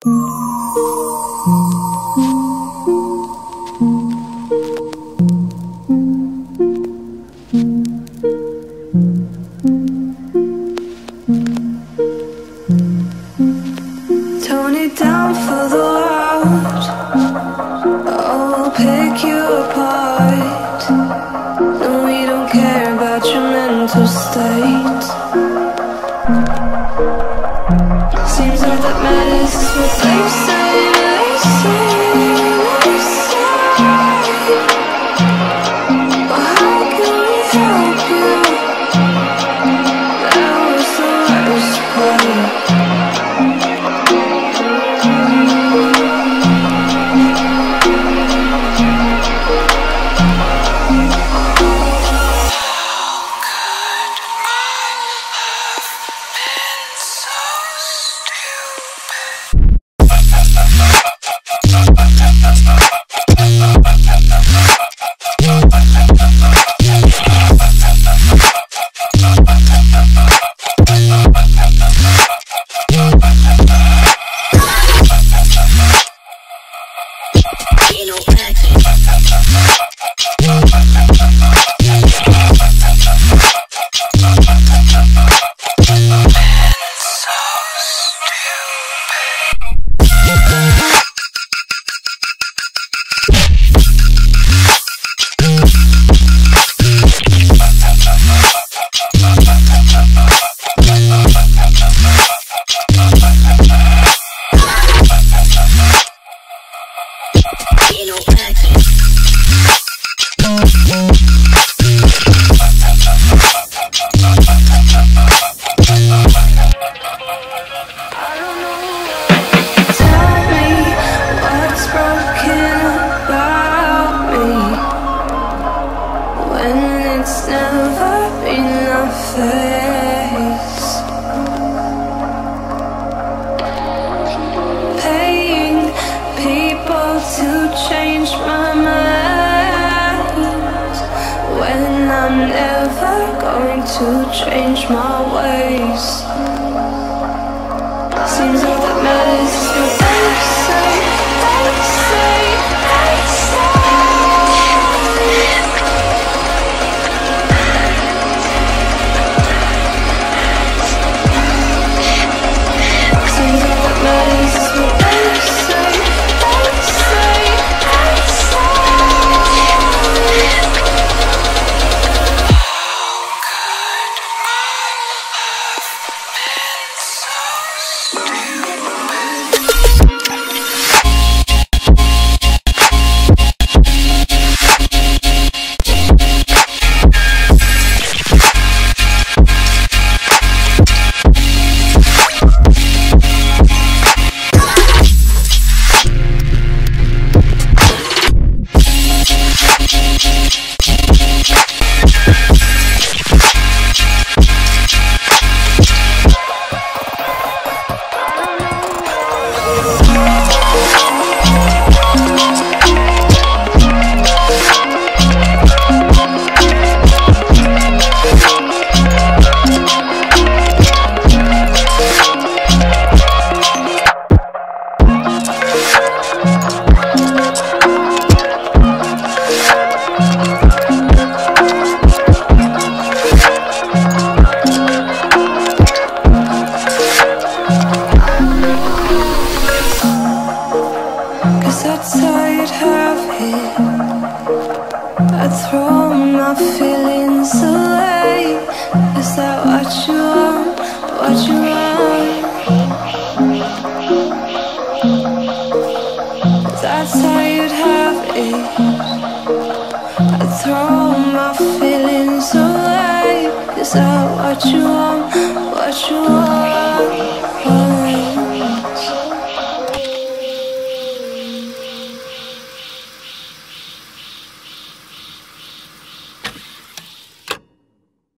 Tone it down for the world. I'll pick you apart No, we don't care about your mental state this is your place. Never going to change my ways. Seems like the I throw my feelings away. Cause I watch you